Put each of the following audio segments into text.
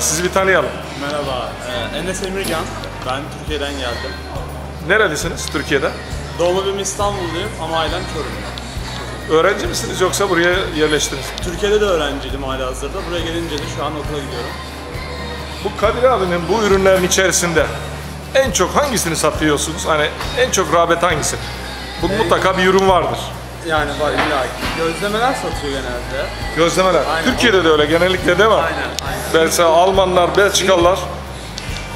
Merhaba sizi bir tanıyalım. Merhaba, ee, Enes Emirgan. Ben Türkiye'den geldim. Nerelisiniz Türkiye'de? Doğma büyüme İstanbulluyum ama ailem Çorum'da. Öğrenci misiniz yoksa buraya yerleştiniz? Türkiye'de de öğrenciydim hala hazırda. Buraya gelince de şu an okula gidiyorum. Bu Kadir abinin bu ürünlerin içerisinde en çok hangisini satıyorsunuz? Hani en çok rağbet hangisi? Bunun mutlaka bir ürün vardır. Yani var illa ki. Gözlemeler satıyor genelde. Gözlemeler. Aynen. Türkiye'de de öyle genellikle değil mi? Aynen, aynen. Mesela Almanlar, Belçikalılar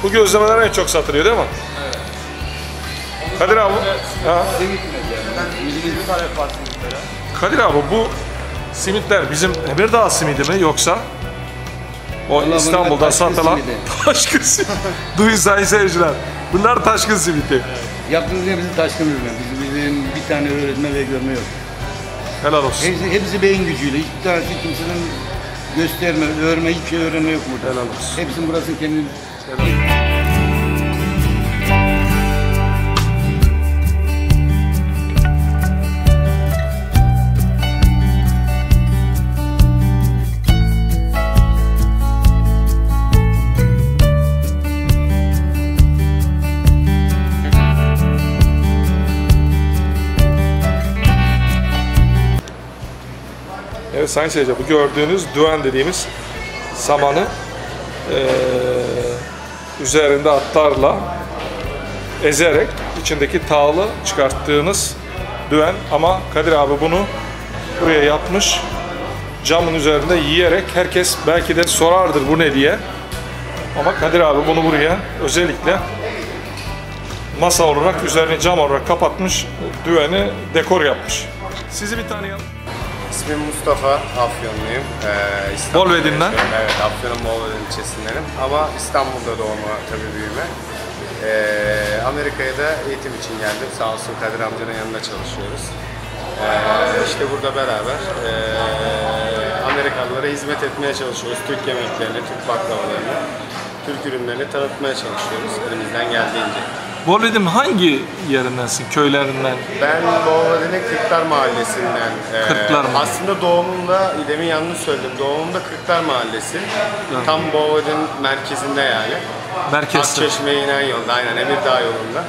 bu gözlemeler en çok satılıyor değil mi? Evet. Kadir abi, ha? Kadir abi bu simitler bizim Emirdağ simidi mi yoksa o bunlar İstanbul'da satılan taşkın simidi. Duyun sayın seyirciler. Bunlar taşkın simidi. Yaptığınız ne bizim taşkın bizim bir tane öğretme ve görme yok. Helal olsun. Hepsi, hepsi beyin gücüyle. Hiçbir tanesi kimsenin gösterme, örme, hiçbir şey öğrenme yok burada. Helal olsun. Hepsinin burası kendi... Evet sayın bu gördüğünüz düven dediğimiz samanı eee, üzerinde atlarla ezerek içindeki tağlı çıkarttığınız düven ama Kadir abi bunu buraya yapmış camın üzerinde yiyerek herkes belki de sorardır bu ne diye ama Kadir abi bunu buraya özellikle masa olarak üzerine cam olarak kapatmış düveni dekor yapmış. Sizi bir tanıyalım. İsmim Mustafa, Afyonluyum. Ee, İstanbul'da Bolvedin'den? yaşıyorum. Evet, Afyon'un Bolvedin ilçesindenim. Ama İstanbul'da doğma tabii büyüme. Ee, Amerika'ya da eğitim için geldim. Sağ olsun Kadir amcanın yanında çalışıyoruz. Ee, işte burada beraber ee, Amerikalılara hizmet etmeye çalışıyoruz. Türk yemeklerini, Türk baklavalarını, Türk ürünlerini tanıtmaya çalışıyoruz elimizden geldiğince. Bolvedin hangi yerindensin? Köylerinden? Ben Bolvadin'in Kırklar Mahallesi'nden. e, Kırklar Mahallesi. Aslında doğumumda, demin yanlış söyledim, doğumumda Kırklar Mahallesi. Tam Bolvadin merkezinde yani. Merkezde. Akçeşme'ye inen yolda, aynen Emirdağ yolunda.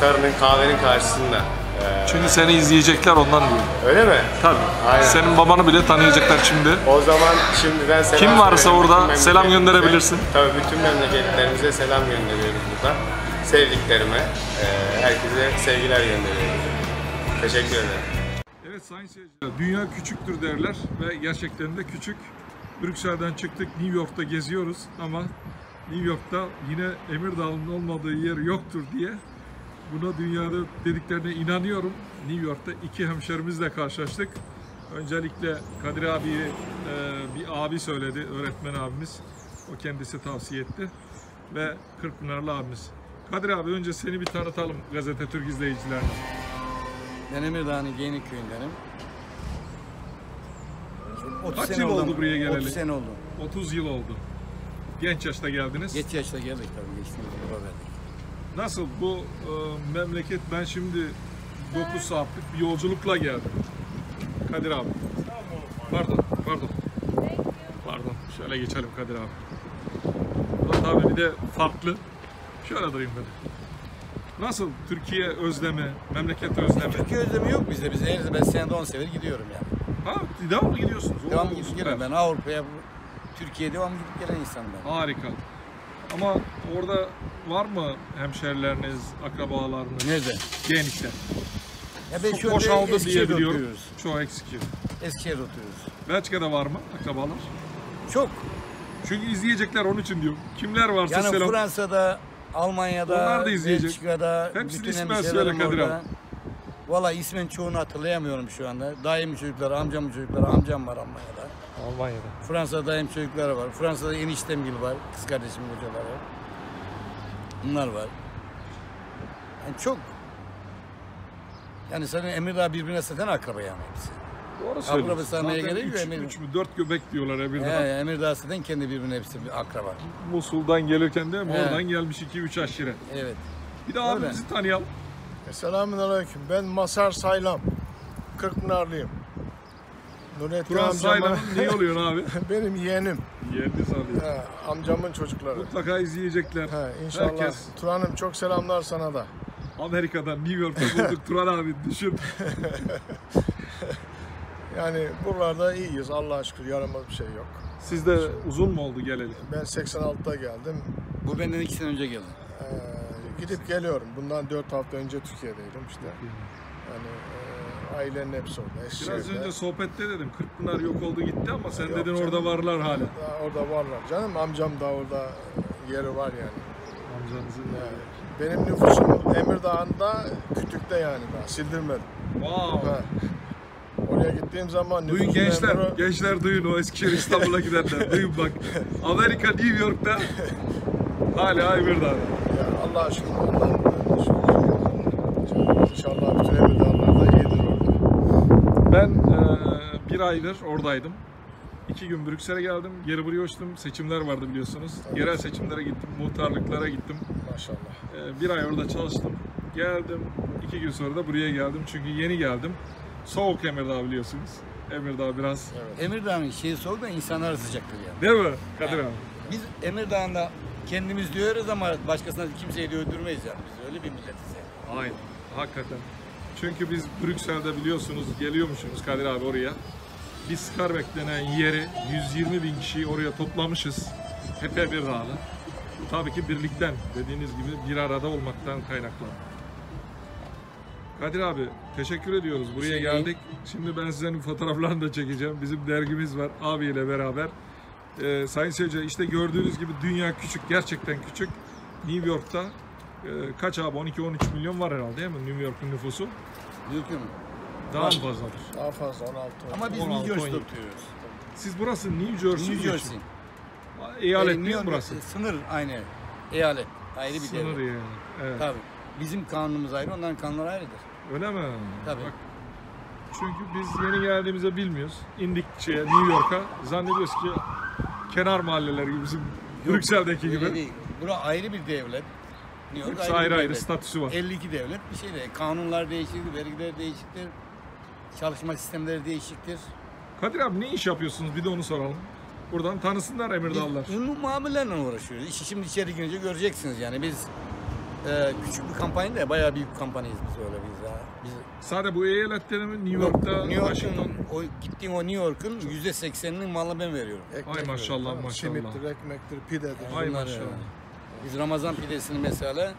Sarı'nın kahvenin karşısında. E, Çünkü seni izleyecekler ondan diyor. öyle mi? Tabii. Aynen. Senin babanı bile tanıyacaklar şimdi. O zaman şimdiden selam Kim varsa orada selam gönderebilirsin. Tabii bütün memleketlerimize selam gönderiyoruz buradan. Sevdiklerime, e, herkese sevgiler gönderiyoruz. Teşekkür ederim. Evet sayın seyirciler, dünya küçüktür derler ve gerçekten de küçük. Brüksel'den çıktık, New York'ta geziyoruz ama New York'ta yine Emirdağ'ın olmadığı yer yoktur diye buna dünyada dediklerine inanıyorum. New York'ta iki hemşerimizle karşılaştık. Öncelikle Kadir abi e, bir abi söyledi, öğretmen abimiz. O kendisi tavsiye etti. Ve Kırkpınarlı abimiz. Kadir abi önce seni bir tanıtalım gazete Türk izleyicilerine. Ben Emirdağ'ın Geynik köyündenim. 30 Kaç sene yıl oldu buraya geleli? 30 sene oldu. 30 yıl oldu. Genç yaşta geldiniz. Geç yaşta geldik tabii geçtiğimiz yıl verdik. Nasıl bu e, memleket ben şimdi 9 saatlik bir yolculukla geldim. Kadir abi. Pardon, pardon. Pardon, şöyle geçelim Kadir abi. Murat abi bir de farklı. Şöyle durayım ben. Nasıl Türkiye özlemi, memleket özlemi? Türkiye özlemi yok bizde. Biz her ben senede 10 sefer gidiyorum yani. Ha, devamlı gidiyorsunuz. Oo, Devam gidip süper. geliyorum ben Avrupa'ya, Türkiye'ye devam gidip gelen insanım ben. Harika. Ama orada var mı hemşerileriniz, akrabalarınız? Nerede? Genik'te. Ya ben Çok şöyle boşaldı diye Eskişehir'de biliyorum. oturuyoruz. Çoğu eksik gibi. Eskişehir'de oturuyoruz. Belçika'da var mı akrabalar? Çok. Çünkü izleyecekler onun için diyorum. Kimler varsa Yani selam. Fransa'da, Almanya'da, Onlar da izleyecek. Belçika'da, Hepsini bütün ismen hemşehrilerim söyle Kadir orada. abi. Valla ismen çoğunu hatırlayamıyorum şu anda. Dayımın çocukları, amcamın çocukları, amcam var Almanya'da. Almanya'da. Fransa'da dayım çocukları var. Fransa'da eniştem gibi var. Kız kardeşimin hocaları. Bunlar var. Yani çok yani senin Emirdağ birbirine zaten akraba yani hepsi. Doğru söylüyorsun. saymaya Zaten gerek yok, üç, eminim. üç mü dört göbek diyorlar Emirdağ. He, Emirdağ zaten kendi birbirine hepsi bir akraba. Musul'dan gelirken de mi? He. Oradan gelmiş iki üç aşire. Evet. Bir de abimizi tanıyalım. Selamünaleyküm. Ben Masar Saylam. Kırkpınarlıyım. Nurettin Turan amcama Saylan'ın ne oluyorsun abi? benim yeğenim. Yerini alıyor. Ha, amcamın çocukları. Mutlaka izleyecekler. Ha, inşallah. Herkes Turan'ım çok selamlar sana da. Amerika'dan New York'ta bulduk Turan abi düşün. Yani buralarda iyiyiz Allah'a şükür yaramaz bir şey yok. Siz de uzun mu oldu geleli? Ben 86'da geldim. Bu benden iki sene önce geldi. gidip geliyorum. Bundan 4 hafta önce Türkiye'deydim işte. Yani e, ailenin hepsi orada. Biraz önce sohbette dedim Kırkpınar yok oldu gitti ama sen Yok dedin canım. orada varlar hala. Daha orada varlar canım. Amcam da orada yeri var yani. Amcanızın. yani. Benim nüfusum Emirdağ'ında kütükte yani daha sildirmedim. Wow. Ha. Oraya gittiğim zaman Duyun nüfus gençler, memuru- gençler duyun o Eskişehir İstanbul'a gidenler. duyun bak. Amerika New York'ta hala Emirdağ'da. Ya Allah aşkına Allah'ım İnşallah bütün Emirdağlar da iyidir orada. Ben eee, bir aydır oradaydım. İki gün Brüksel'e geldim. Geri buraya uçtum. Seçimler vardı biliyorsunuz. Yerel seçimlere gittim. Muhtarlıklara gittim. Maşallah. Eee, bir ay orada çalıştım. Geldim. iki gün sonra da buraya geldim. Çünkü yeni geldim. Soğuk Emirdağ biliyorsunuz. Emirdağ biraz. Emirdağ'ın şeyi soğuk da insanlar sıcaktır yani. Değil mi Kadir abi? Biz Emirdağ'ında kendimiz diyoruz ama başkasına kimseyi de öldürmeyiz yani. Biz öyle bir milletiz yani. Aynen. Hakikaten. Çünkü biz Brüksel'de biliyorsunuz geliyormuşuz Kadir abi oraya. Biz Skarbek denen yeri 120 bin kişiyi oraya toplamışız. Hep bir dağlı. Tabii ki birlikten dediğiniz gibi bir arada olmaktan kaynaklı. Kadir abi teşekkür ediyoruz. Buraya Şey- geldik. Şimdi ben sizin fotoğraflarını da çekeceğim. Bizim dergimiz var abiyle beraber. Ee, Sayın Seyirciler işte gördüğünüz gibi dünya küçük. Gerçekten küçük. New York'ta e, kaç abi 12-13 milyon var herhalde değil mi New York'un nüfusu? Diyor ki Daha mı fazladır? Daha fazla 16. Ama biz 16, New Jersey'de 17. oturuyoruz. Siz burası New Jersey. New Jersey. Eyalet Ee, değil mi New York- burası? Sınır aynı. Eyalet. Ayrı bir Sınır devlet. yani. Evet. Tabii. Bizim kanunumuz ayrı, onların kanunları ayrıdır. Öyle mi? Tabii. Bak, çünkü biz yeni geldiğimizde bilmiyoruz. İndik şeye, New York'a. Zannediyoruz ki kenar mahalleler gibi bizim Brüksel'deki gibi. değil. Bura ayrı bir devlet. New York ayrı ayrı devlet. statüsü var. 52 devlet bir şey değil. Kanunlar değişiktir, vergiler değişiktir. Çalışma sistemleri değişiktir. Kadir abi ne iş yapıyorsunuz? Bir de onu soralım. Buradan tanısınlar Emirdağlılar. Ünlü muamellerle uğraşıyoruz. İşi şimdi içeri girince göreceksiniz yani biz e, küçük bir kampanya da bayağı büyük bir kampanyayız biz öyle biz ya. Biz Sadece bu eyaletlere mi? New York'ta, New York'un, Washington. o, gittiğim o New York'un yüzde sekseninin malını ben veriyorum. Ay maşallah maşallah. Simittir, ekmektir, pidedir. Ay Bunlar maşallah. yani. Biz Ramazan pidesini mesela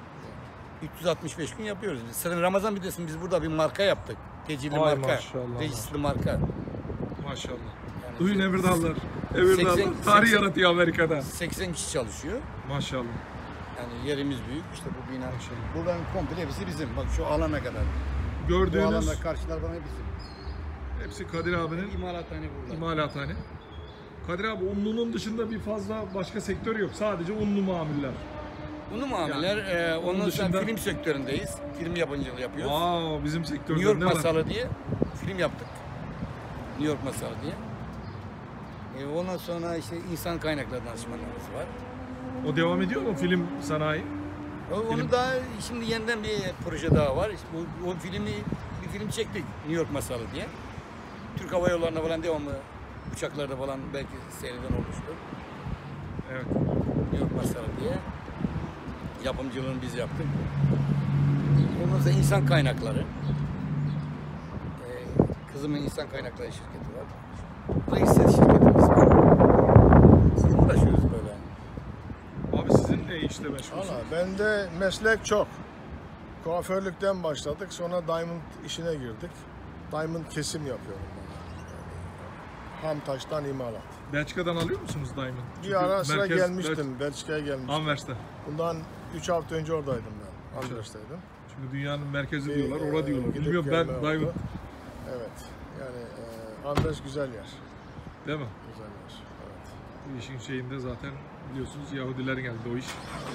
365 gün yapıyoruz. Biz Sırf Ramazan pidesini biz burada bir marka yaptık. Tecilli Ay marka. maşallah. Regisli marka. Maşallah. Yani Duyun Emirdağlılar. Emirdağlılar 80 tarih 80 yaratıyor Amerika'da. 80 kişi çalışıyor. Maşallah. Yani yerimiz büyük. İşte bu bina. Maşallah. Buradan komple hepsi bizim. Bak şu alana kadar. Bu Gördüğünüz alanda karşılar bana bizim. hepsi Kadir abinin İmalathane burada. imalathane. Kadir abi unlunun dışında bir fazla başka sektör yok. Sadece unlu mamuller. Bunu muameler. e, onun sonra dışında- film sektöründeyiz. Film yapımcılığı yapıyoruz. Aa bizim sektörde New York ne var? Masalı diye film yaptık. New York Masalı diye. E, ondan sonra işte insan kaynakları danışmanlarımız var. O devam ediyor mu film sanayi? O, onu da şimdi yeniden bir proje daha var. İşte bu, o filmi bir film çektik New York Masalı diye. Türk Hava Yolları'na falan devamlı uçaklarda falan belki seyreden olmuştur. Evet. New York Masalı diye. Yapımcılığını biz yaptık. Ondan sonra insan kaynakları. Ee, kızımın insan kaynakları şirketi var. Reisset şirketimiz var. Biz uğraşıyoruz böyle. Abi sizin ne işle meşgulsünüz? Valla bende meslek çok. Kuaförlükten başladık, sonra diamond işine girdik. Diamond kesim yapıyorum ben. Ham taştan imalat. Belçika'dan alıyor musunuz Diamond? Çünkü Bir ara sıra merkez- gelmiştim, Belçika'ya Belç- gelmiştim. Anvers'te. Bundan 3 hafta önce oradaydım ben, Anvers'teydim. Çünkü dünyanın merkezi Bir, diyorlar, e, orada diyorlar. gidip Bilmiyorum ben Diamond oldu. Evet, yani e, Anvers güzel yer, değil mi? güzel yer. Evet. Bu işin şeyinde zaten biliyorsunuz Yahudilerin elinde o iş.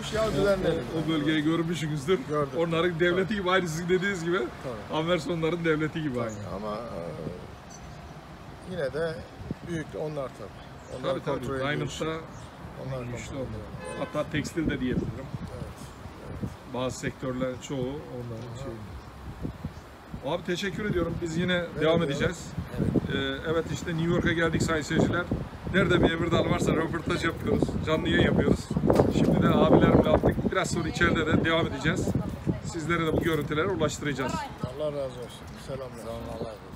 İş O, Yahudilerin o, elinde. o bölgeyi görmüşsünüzdür. Gördüm. Onların devleti gibi aynı sizin dediğiniz gibi. Tabii. Anvers onların devleti gibi aynı. Ama e, yine de büyük onlar tabii. Onlar Tabii tabii. Diamond'da Onlar güçlü oldu. ediyor. Hatta tekstil de diyebilirim. Evet. Bazı sektörler çoğu onların şeyi. Abi teşekkür ediyorum. Biz yine devam ediyorum. edeceğiz. Evet. Ee, evet işte New York'a geldik sayın seyirciler. Nerede bir Emirdağ varsa röportaj yapıyoruz. Canlı yayın yapıyoruz. Şimdi de abilerimle aldık. Biraz sonra içeride de devam edeceğiz. Sizlere de bu görüntüleri ulaştıracağız. Allah razı olsun. Selamlar. Sağ olun Allah razı olsun.